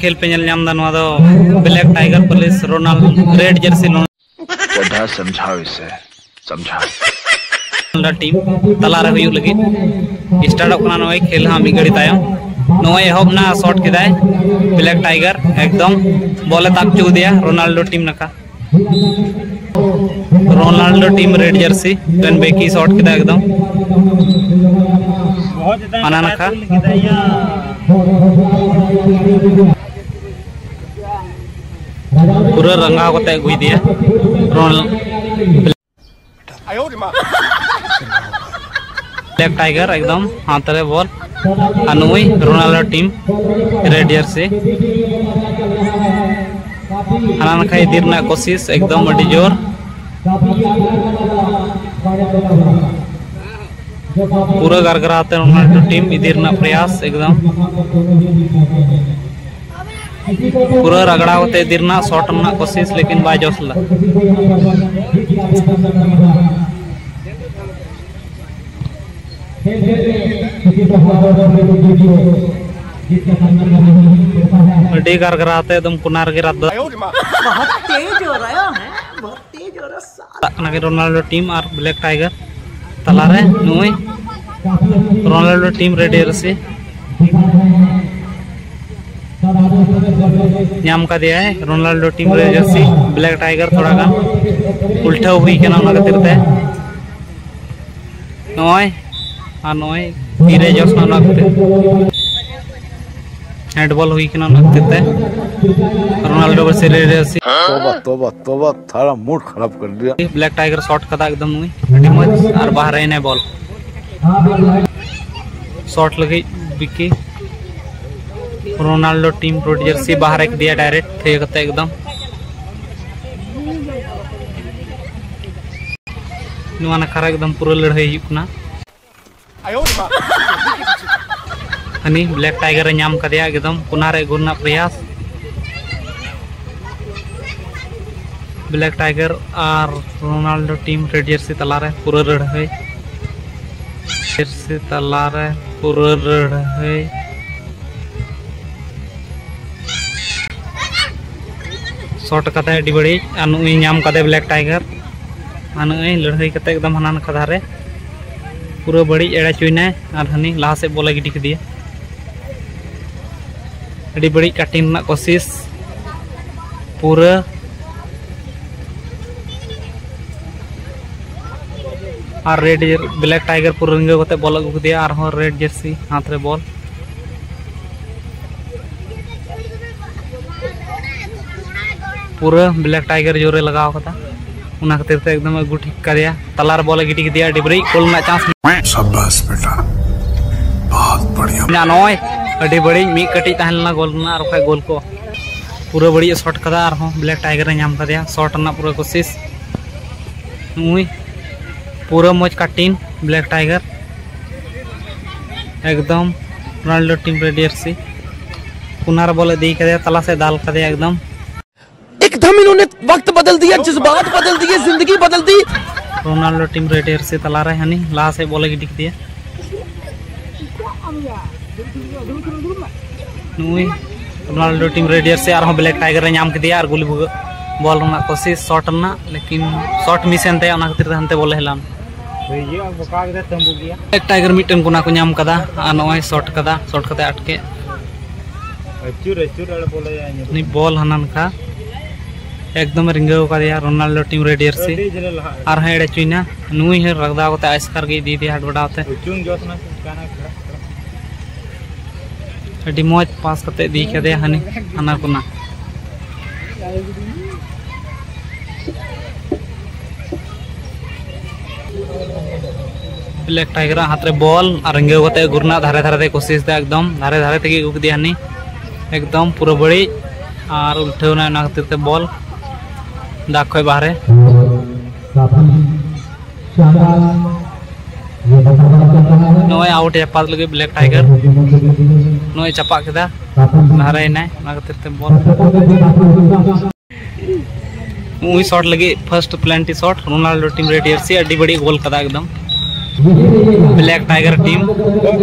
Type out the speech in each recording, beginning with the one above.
खेल पे black tiger police रोनाल रेड जर्सी टीम तलारे स्टार्ट खेल हाँ घड़ी तहबना शॉट के ब्लैक टाइगर एकदम बोले तप चुदे रोनाल्डो टीम नका Ronaldo team red jersey ten Beki shot के एकदम। अना नका पूरा रंगा होता है दिया। ब्लैक टाइगर एकदम, हाथ रे बॉल अनुई रोनाल्डो टीम रेड जर्सी हाना नखा इदी रना कोशिश, एकदम अड़ी ज़ोर। पूरा गरगराते रोनाल्डो टीम इदी रना प्रयास एकदम। पूरा रगड़ा होते इदी रना शॉट रना कोशिश लेकिन बाय जोसला। अड़ी गरगराते एकदम कुनार गिरा दो। बहुत तेज हो रहा है बहुत तेज हो रहा है रोनाल्डो टीम और ब्लैक टाइगर। तलारे नुई रोनाल्डो टीम रेडी रसी नाम का दिया है, रोनाल्डो टीम रे जर्सी। ब्लैक टाइगर थोड़ा का उल्टा हुई के ना खातिर ते नॉय आ नॉय तीरे जस ना खातिर हैंडबॉल हुई के ना खातिर ते रोनाल्डो वर्सेस रेड जर्सी तोबा तोबा तोबा थारा मूड खराब कर दिया। ब्लैक टाइगर शॉट कदा एकदम अड़ी मज और बाहर ने बॉल शॉट लगी बिकी रोनाल्डो टीम रोड जर्सी बाहर एक दिया डायरेक्ट थे कते एकदम। नुआ नखरा एकदम पूरा लड़ाई हुई हनी ब्लैक टाइगर नाम कदिया एकदम कुनारे गुरना प्रयास ब्लैक टाइगर और रोनाल्डो टीम रेड जर्सी तलारे पूरा लड़ाई जर्सी तलारे पूरा लड़ाई शॉट कते अड़ी बड़ी अनुई नाम कदे ब्लैक टाइगर अनुई लड़ाई कते एकदम हना नखा धारे पूरा बड़ी एड़ा चुना और हनी लहा से बोला गिटी दिया अड़ी बड़ी कटिंग ना कोशिश पूरा और रेड ब्लैक टाइगर पूरा रिंगे बॉल अगू दिया और रेड जर्सी हाथ रे बॉल पूरा ब्लैक टाइगर जोरे लगाव कता उना खातिर ते एकदम अगू ठीक कर दिया तलार बॉल गिटी दिया डिबरी गोल ना चांस शाबाश बेटा बहुत बढ़िया ना नॉय अडी बड़ी मी कटी तहलना गोल ना और खाय गोल को पूरा बड़ी शॉट कदा और ब्लैक टाइगर नाम दिया शॉट ना पूरा कोशिश मुई पूरा मज कटिन ब्लैक टाइगर एकदम रोनाल्डो टीम रेडियर्सी कुनार बॉल दी कर दिया तला से दाल कर दिया एकदम एकदम इन्होंने वक्त बदल दिया जज्बात बदल दिए ज़िंदगी बदल दी। रोनाल्डो टीम रेडियर से तला रहे हनी ला से बोले गिटिक दिया। रोनाल्डो टीम रेडियर से और ब्लैक टाइगर ने नाम दिया और गोली बॉल कोशिश शॉट रना लेकिन शॉट मिस एनते ओना खातिर हनते बोले हेलान ब्लैक टाइगर मिटन कोना को नाम कदा और नॉय शॉट कदा शॉट कते अटके नी बॉल हनन का एकदम रिंगाव का दिया रोनाल्डो टीम रेडियर से और हेड चुना नुई है रगदा कोते आइसकर के दी दिया हट मौज पास करते दी के दे हनी हना ब्लैक टाइगर हाथ में बॉल और रंगे गुरना धारे धारे कोशिश दे एकदम धारे धारे ते उग दिया हनी एकदम पूरा बड़ी और उल्टेना खातिर बॉल दाग खय बाहरे नोय आउट चपा लगे ब्लैक टाइगर नोय चपा केदा नारे ना ना खातिर ते बॉल उई शॉट लगे first penalty shot Ronaldo team रेडियर से अड्डी बड़ी गोल कदा एकदम ब्लैक टाइगर टीम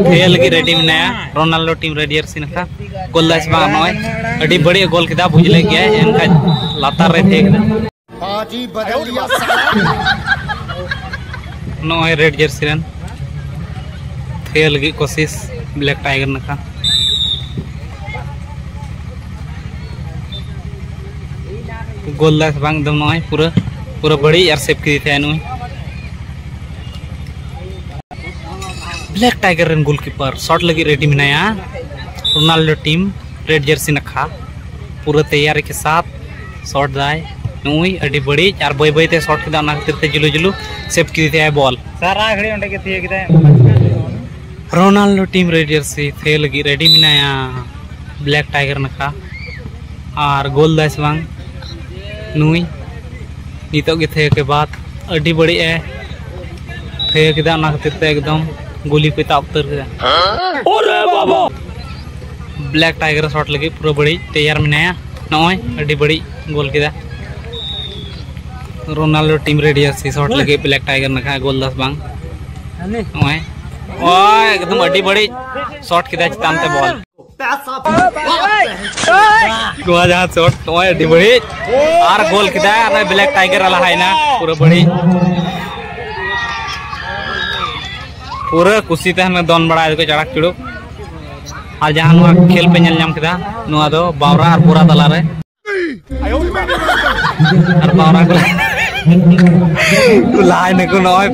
खेल की रेडी मेनाया रोनाल्डो टीम रेडी जर्सी नखा गोल दास बा नय अडी बड़ी गोल किदा बुझले गया एनका लातार रे थे नय रेड जर्सी रन खेल की कोशिश ब्लैक टाइगर नखा गोल बांग दम नय पूरा पूरा बड़ी यार सेव की थे नुई ब्लैक टाइगर रन गोलकीपर शॉट लगी रेडी मेनाया रोनाल्डो टीम रेड जर्सी नखा पूरा तैयारी के साथ शॉट दाय नुई अडी बड़ी और बई बई ते शॉट किदा ना खातिर ते जुलू जुलू। सेव की थे बॉल सारा घड़ी के थिए किदा रोनाल्डो टीम रेड जर्सी थे लगी रेडी मेनाया ब्लैक टाइगर नखा और गोल दास बांग। नुई नितो के थे के बाद अडी बड़ी है थे ना खातिर एकदम गोली पे ताप उतर गया ब्लैक टाइगर शॉट लगी पूरा बड़ी तैयार मेनाया नॉय अडी बड़ी गोल किदा रोनाल्डो टीम रेडी है शॉट लगी ब्लैक टाइगर नखा गोल दस बांग नॉय ओए एकदम अडी बड़ी शॉट किदा चितान ते बॉल गोवा शॉट बड़ी गोल किदा ब्लैक टाइगर वाला है ना पूरा बड़ी। पूरा कुसी ते हमें दोन बड़ा को चढ़क चुड़ुक और जहाँ खेल पे नल नाम किदा नुआ दो बावरा और पूरा तला रे और बावरा को लाइन को नॉय